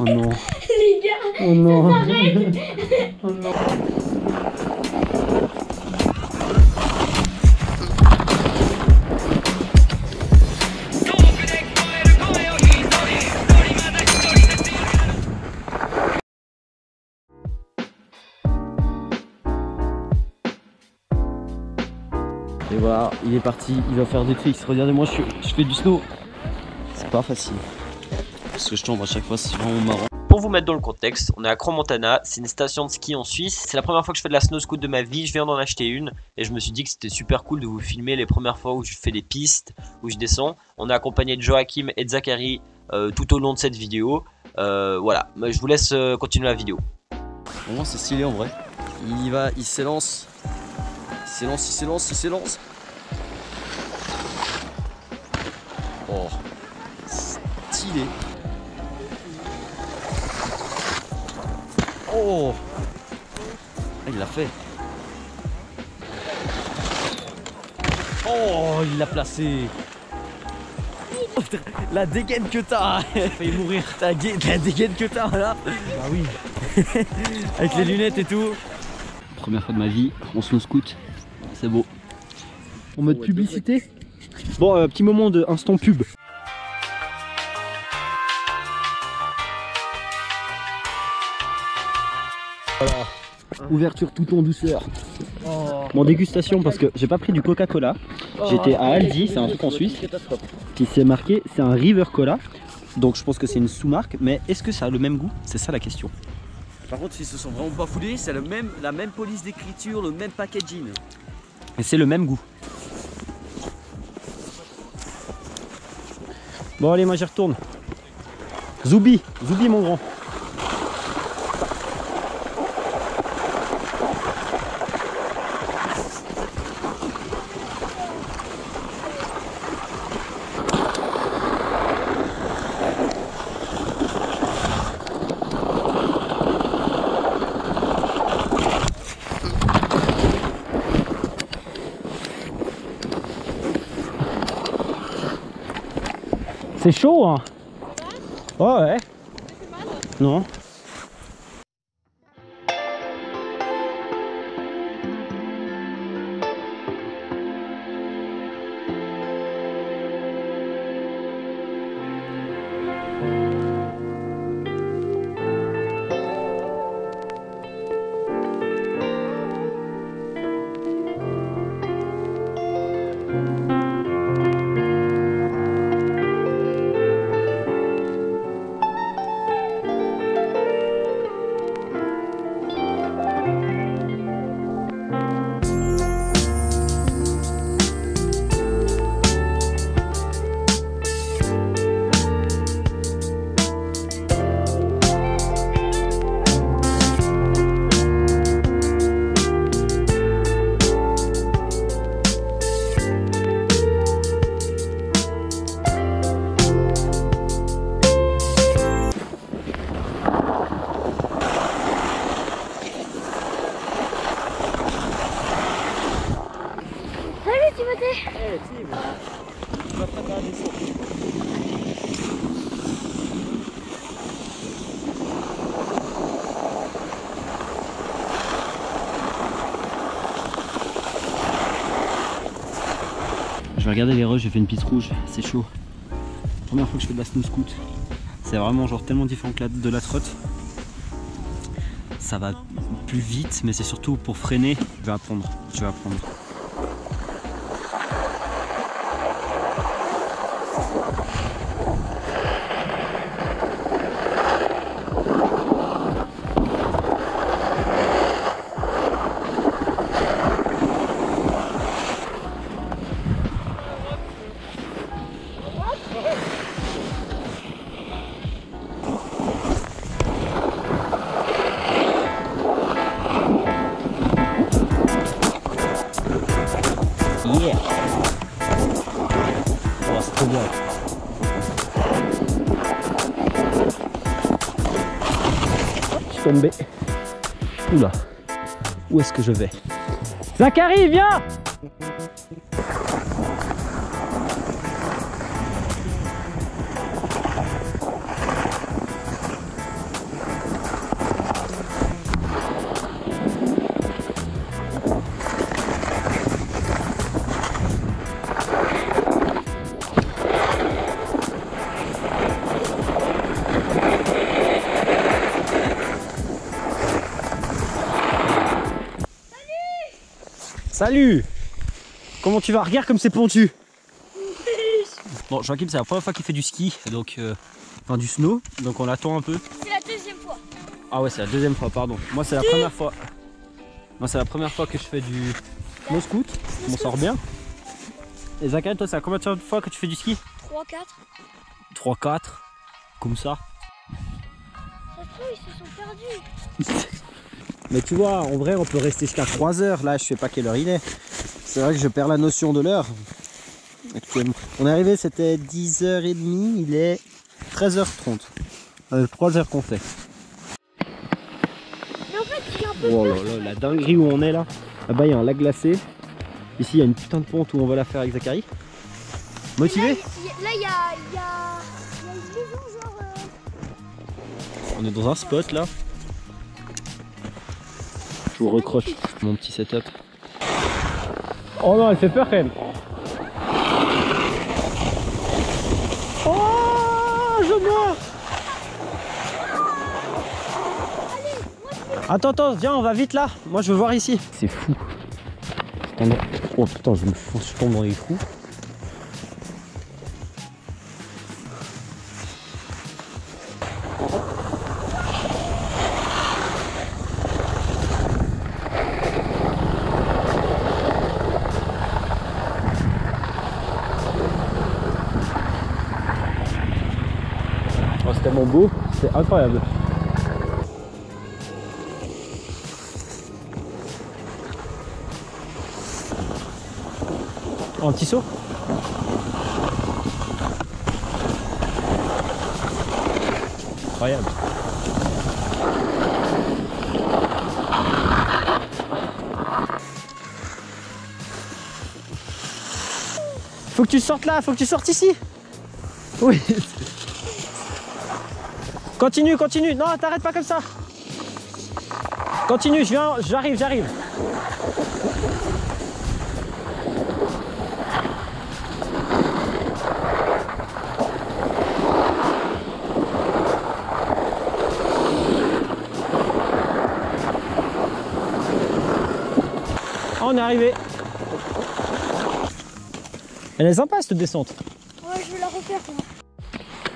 Oh non. Les gars, Oh non. oh non. Et voilà, il est parti, il va faire des tricks. Regardez-moi, je, je fais du snow. C'est pas facile. Parce que je tombe à chaque fois, c'est vraiment marrant. Pour vous mettre dans le contexte, on est à Crans-Montana, c'est une station de ski en Suisse. C'est la première fois que je fais de la snow scoot de ma vie, je viens d'en acheter une et je me suis dit que c'était super cool de vous filmer les premières fois où je fais des pistes, où je descends. On est accompagné de Joachim et de Zachary euh, tout au long de cette vidéo. Euh, voilà, je vous laisse euh, continuer la vidéo. Vraiment, c'est stylé en vrai. Il y va, il s'élance. Il s'élance, il s'élance, il s'élance. Oh, stylé. Oh, Ah, il l'a fait. Oh, il l'a placé. La dégaine que t'as. Failli mourir. La, gai- la dégaine que t'as là Bah oui. Avec les lunettes et tout. Première fois de ma vie en snow scoot C'est beau. En mode publicité Bon, euh, petit moment de instant pub Voilà Ouverture tout en douceur Mon dégustation parce que j'ai pas pris du Coca-Cola J'étais à Aldi, c'est un truc en Suisse qui s'est marqué, c'est un River Cola. Donc je pense que c'est une sous-marque, mais est-ce que ça a le même goût? C'est ça la question. Par contre, ils se sont vraiment pas foulés, c'est même, la même police d'écriture, le même packaging. Et c'est le même goût. Bon allez, moi j'y retourne. Zoubi, Zoubi mon grand. C'est chaud hein. Oh ouais. Non vais regarder les rushs, j'ai fait une piste rouge, c'est chaud. Première fois que je fais de la snow scoot. C'est vraiment genre tellement différent que de la trotte. Ça va plus vite, mais c'est surtout pour freiner. Je vais apprendre, je vais apprendre. Oula. Où est-ce que je vais? Zachary, viens Salut Comment tu vas? Regarde comme c'est pontu Bon, Joachim, c'est la première fois qu'il fait du ski, donc... euh, Enfin, du snow, donc on l'attend un peu. C'est la deuxième fois. Ah ouais, c'est la deuxième fois, pardon. Moi, c'est la première fois. Moi, c'est la première fois que je fais du snow scoot. Je m'en sors bien. Et Zachary, toi, c'est la combien de fois que tu fais du ski? 3, 4. 3, 4. Comme ça. Ça se trouve, ils se sont perdus. Mais tu vois, en vrai, on peut rester jusqu'à 3 heures. Là, je sais pas quelle heure il est. C'est vrai que je perds la notion de l'heure. On est arrivé, c'était 10h30. Il est 13h30. Euh, 3 heures qu'on fait. Mais en fait, il y a un peu Oh là là, la dinguerie où on est là. Là-bas, il y a un lac glacé. Ici, il y a une putain de pente où on va la faire avec Zachary. Motivé Là, il- y a, il y, y a une maison, genre. euh, On est dans un spot là. Je vous recroche mon petit setup. Oh non, elle fait peur quand même. Oh, je meurs. Attends, attends, viens, on va vite là. Moi, je veux voir ici. C'est fou. Oh putain, je me fonce, je tombe dans les trous. Tellement beau, c'est incroyable. Un petit saut Incroyable. Faut que tu sortes là, faut que tu sortes ici. Oui. Continue, continue. Non, t'arrêtes pas comme ça. Continue, je viens, j'arrive, j'arrive. On est arrivé. Elle est sympa cette descente. Ouais, je vais la refaire.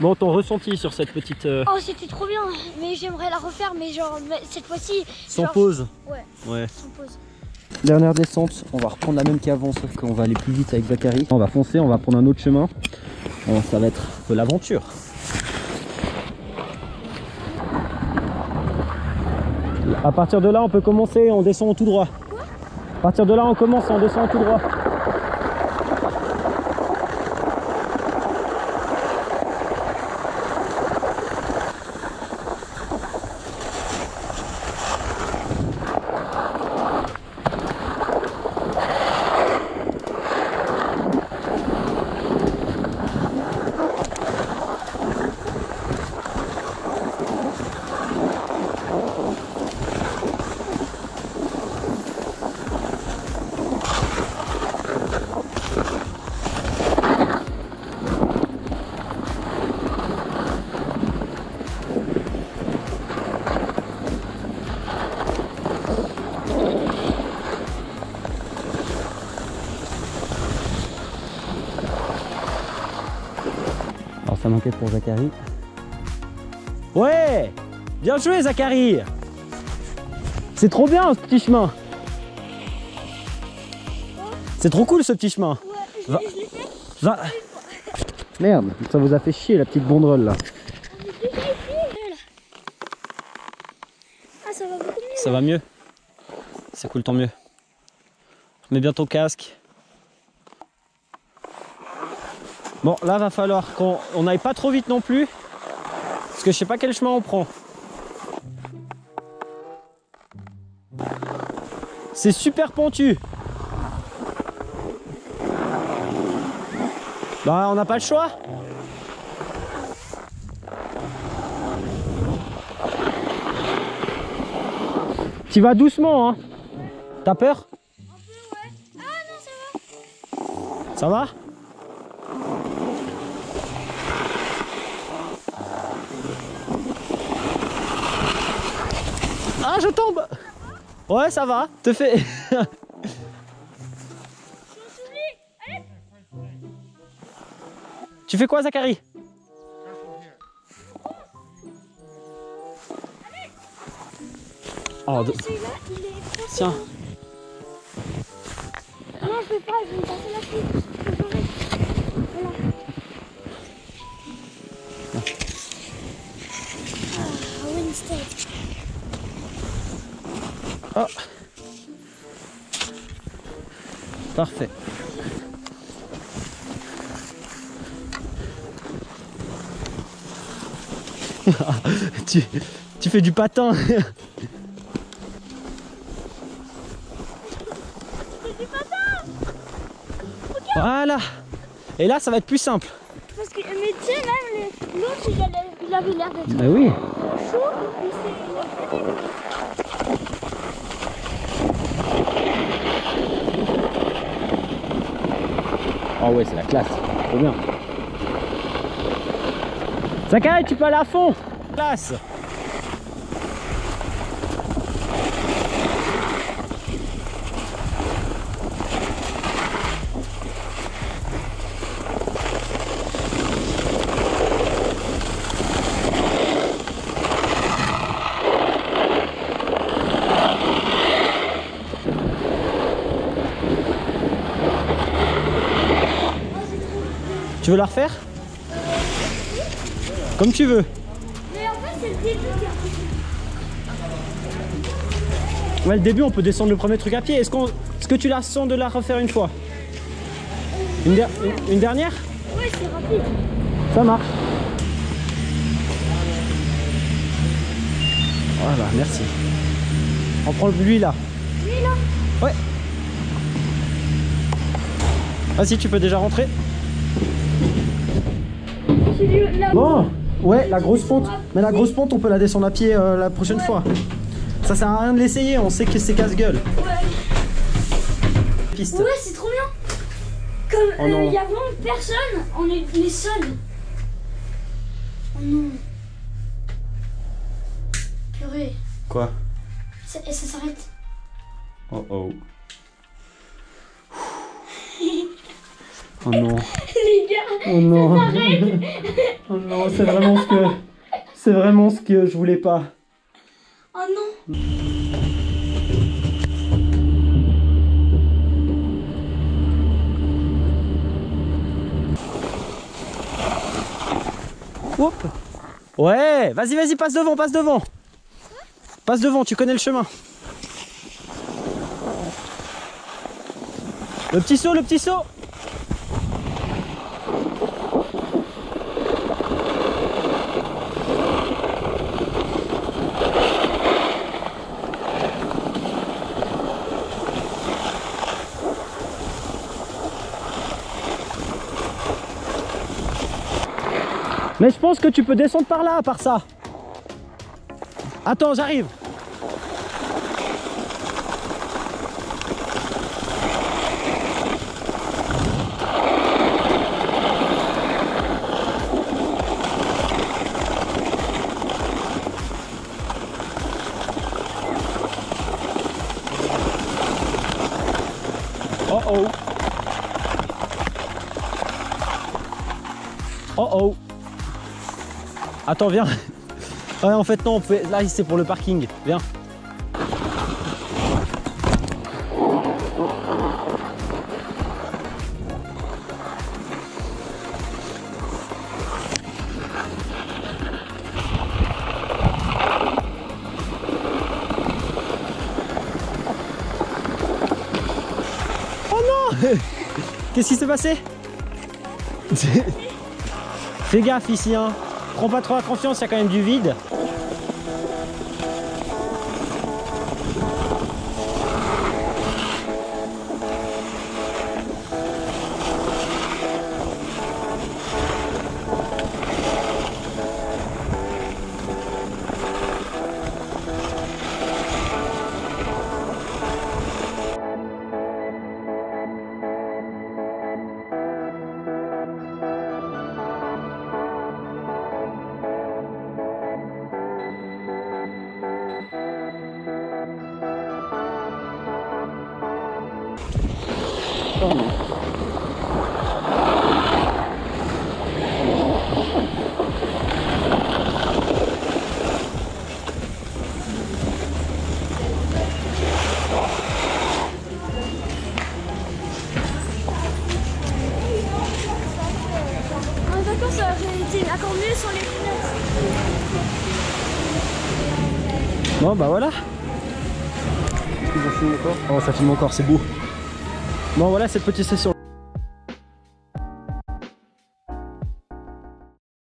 Bon, ton ressenti sur cette petite euh, Oh, c'était trop bien. Mais j'aimerais la refaire, mais genre, mais cette fois-ci, sans genre- pause Ouais, Ouais. sans pause. Dernière descente, on va reprendre la même qu'avant, sauf qu'on va aller plus vite avec Zachary. On va foncer, on va prendre un autre chemin. Bon, ça va être de l'aventure. À partir de là, on peut commencer, on descend tout droit. À partir de là, on commence, on descend tout droit. Pour Zachary. Ouais Bien joué Zachary C'est trop bien ce petit chemin C'est trop cool ce petit chemin Va. Va Merde, ça vous a fait chier la petite banderole là. Ah, ça va beaucoup mieux. Ça va mieux C'est cool, tant mieux. Mets bien ton casque. Bon, là, va falloir qu'on on n'aille pas trop vite non plus. Parce que je sais pas quel chemin on prend. C'est super pentu. Bah, on n'a pas le choix. Tu vas doucement, hein. T'as peur? Ah non, ça va. Ça va? Ah, je tombe Ouais, ça va, te fais... tu fais quoi, Zachary? Ah, oh, de... Tiens. Non, je peux pas, je vais passer la suite. Voilà. Ah, Wednesday. Oh. Parfait. tu, tu fais du patin. Voilà. Et là, ça va être plus simple. Parce que, mais tu sais, même le- l'autre, il, il avait l'air d'être Bah oui. chaud. Oh ouais, c'est la classe. Trop bien. Zachary, tu peux aller à fond. Classe. Tu veux la refaire? Comme tu veux. Mais en fait, c'est le début qui Ouais, le début, on peut descendre le premier truc à pied. Est-ce qu'on, est-ce que tu la sens de la refaire une fois? Une, der- une- une dernière? Ouais, c'est rapide. Ça marche. Voilà, merci. On prend lui là. Lui, là. Ouais. Vas-y, tu peux déjà rentrer. Bon, ouais, la grosse pente. Mais la grosse pente, on peut la descendre à pied euh, la prochaine fois. Ça sert à rien de l'essayer, on sait que c'est casse-gueule. Ouais. Piste. Ouais, c'est trop bien. Comme Oh il non. y a vraiment personne, on est les seuls. Oh non. Purée. Quoi? Ça- Et ça s'arrête. Oh oh. Oh non. Les gars. Oh non. oh non, c'est vraiment ce que. C'est vraiment ce que je voulais pas. Oh non. Hop. Ouais, vas-y, vas-y, passe devant, passe devant. Passe devant, tu connais le chemin. Le petit saut, le petit saut. Mais je pense que tu peux descendre par là, par ça. Attends, j'arrive. Attends, viens. Ouais, en fait, non, on peut... là, c'est pour le parking. Viens. Oh non Qu'est-ce qui s'est passé Fais gaffe ici, hein. Prends pas trop la confiance, il y a quand même du vide. Bon bah voilà. Oh ça filme encore, c'est beau. Bon voilà cette petite session